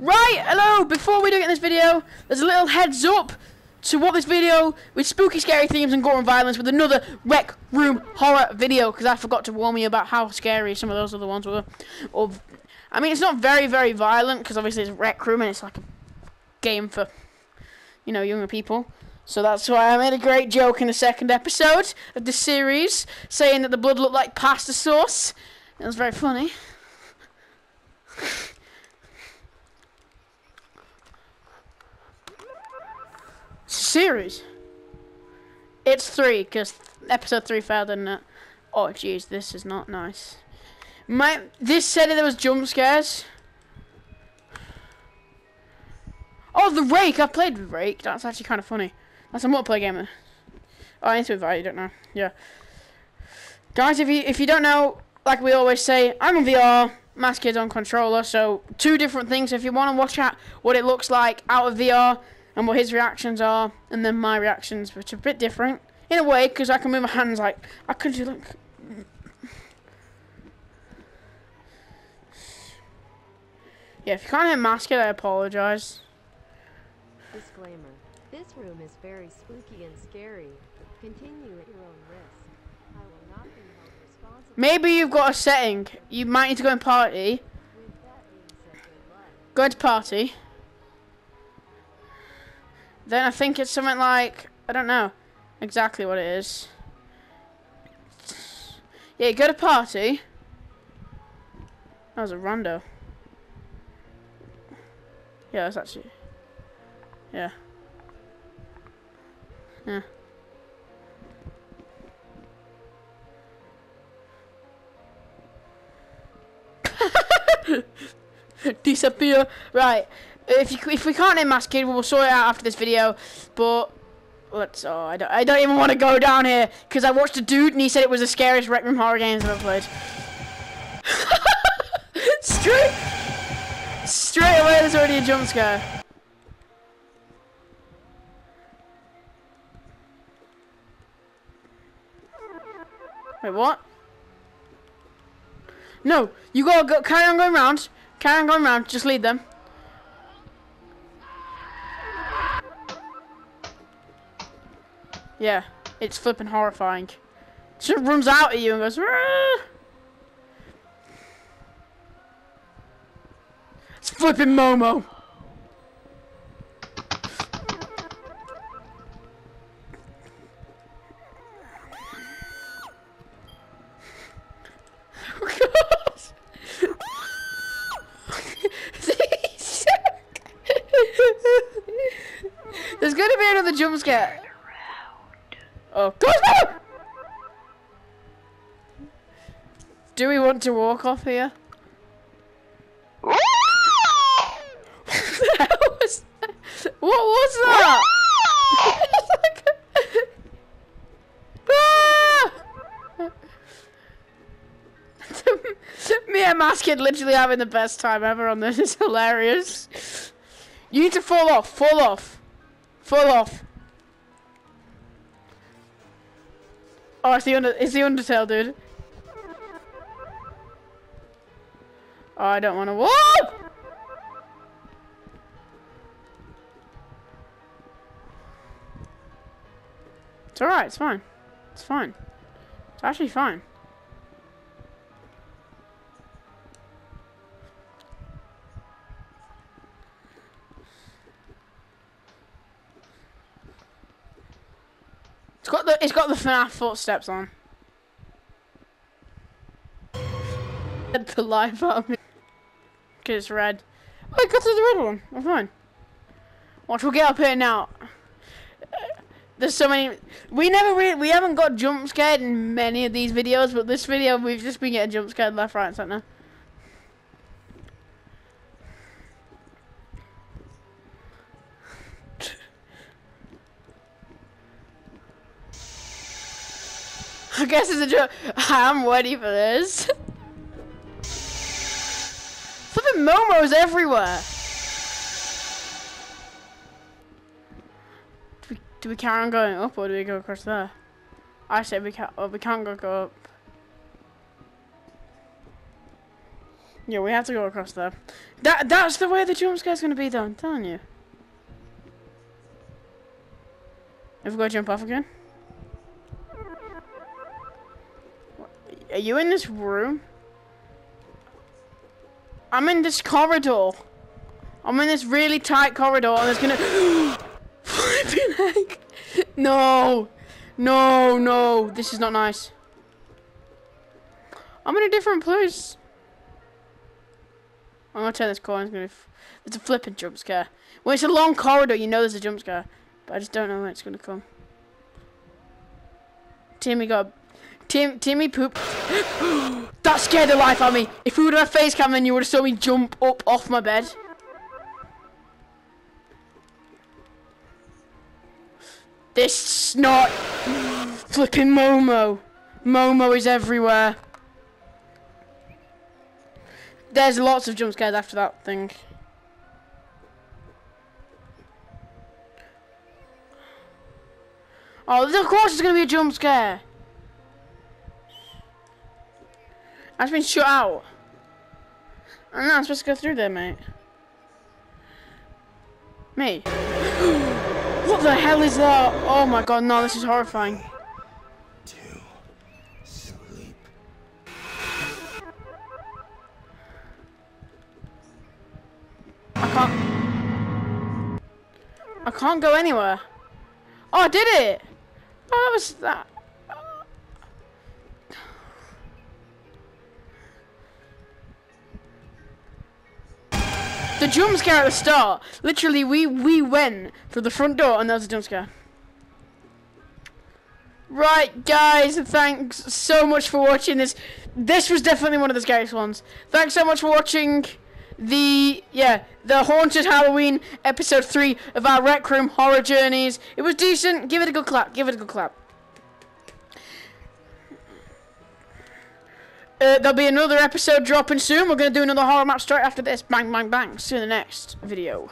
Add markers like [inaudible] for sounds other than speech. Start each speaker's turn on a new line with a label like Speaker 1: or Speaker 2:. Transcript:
Speaker 1: Right, hello, before we do get in this video, there's a little heads up to what this video with spooky scary themes and gore and violence with another rec room horror video because I forgot to warn you about how scary some of those other ones were. Or, I mean, it's not very, very violent because obviously it's rec room and it's like a game for, you know, younger people. So that's why I made a great joke in the second episode of this series, saying that the blood looked like pasta sauce. It was very funny. [laughs] series. It's three, because episode three failed, oh jeez, this is not nice. My this said there was jump scares. Oh, the rake! I played with rake. That's actually kind of funny. That's a multiplayer game. Oh, I need to invite you. Don't know. Yeah, guys, if you if you don't know, like we always say, I'm on VR. Mask Kid's on controller, so two different things. If you want to watch out what it looks like out of VR, and what his reactions are, and then my reactions, which are a bit different in a way because I can move my hands like I could do like. Yeah, if you can't mask it, I apologize.
Speaker 2: Disclaimer. This room is very spooky and scary. Continue at your own risk. I will not be held responsible.
Speaker 1: Maybe you've got a setting. You might need to go and party.
Speaker 2: With that being said, good luck.
Speaker 1: Go into party. Then I think it's something like I don't know exactly what it is. Yeah, go to party. That was a rondo. Yeah, that's actually. Yeah. Yeah. [laughs] Disappear. Right. If you, if we can't Mask Kid, we'll sort it out after this video. But let's. Oh, I don't. I don't even want to go down here because I watched a dude and he said it was the scariest Rec Room horror games I've ever played. [laughs] straight, straight away, there's already a jump scare. Wait, what? No, you gotta go. Carry on going round. Carry on going round. Just lead them. Yeah, it's flipping horrifying. Just runs out at you and goes. "Rah!" It's flipping Momo. [laughs] There's gonna be another jump scare. Oh, Cosmo! Do we want to walk off here? [laughs] what was What was that? [laughs] Ah! [laughs] Me and Mask Kid literally having the best time ever on this. It's hilarious. You need to fall off. Fall off. Fall off. Oh, it's the under it's the Undertale, dude. Oh, I don't want to. Whoa! It's alright, it's fine. It's fine. It's actually fine. It's got the it's got the FNAF footsteps on. The live army. Cause it's red. Oh, I got to the red one. I'm fine. Watch, we'll get up here now. There's so many. We never really, we haven't got jump scared in many of these videos, but this video we've just been getting jump scared left, right, and centre. Guess it's a joke. [laughs] I'm ready for this. Flipping Momos everywhere. Do we, do we carry on going up or do we go across there? I said we can't. Oh, we can't go, go up. Yeah, we have to go across there. That that's the way the jump scare's gonna be though, I'm telling you. Have we to jump off again? Are you in this room? I'm in this corridor. I'm in this really tight corridor and there's gonna [gasps] flipping heck. No. No, no. This is not nice. I'm in a different place. I'm gonna turn this corner. It's gonna there's a flipping jump scare. When it's a long corridor, you know there's a jump scare, but I just don't know when it's gonna come. Timmy got Tim Timmy poop. [gasps] that scared the life out of me. If we would have face cam, then you would have saw me jump up off my bed. This snot flipping Momo. Momo is everywhere. There's lots of jump scares after that thing. Oh, of course it's going to be a jump scare. I've been shut out. I'm not supposed to go through there, mate. Me? [gasps] what the hell is that? Oh my god, no, this is horrifying. I can't. I can't go anywhere. Oh, I did it! Oh, that was that. The jump scare at the start. Literally, we we went through the front door and there was a jump scare. Right, guys, thanks so much for watching this. This was definitely one of the scariest ones. Thanks so much for watching the yeah the haunted halloween episode 3 of our rec room horror journeys it was decent give it a good clap give it a good clap uh, there'll be another episode dropping soon. We're going to do another horror map straight after this. Bang bang bang. See you in the next video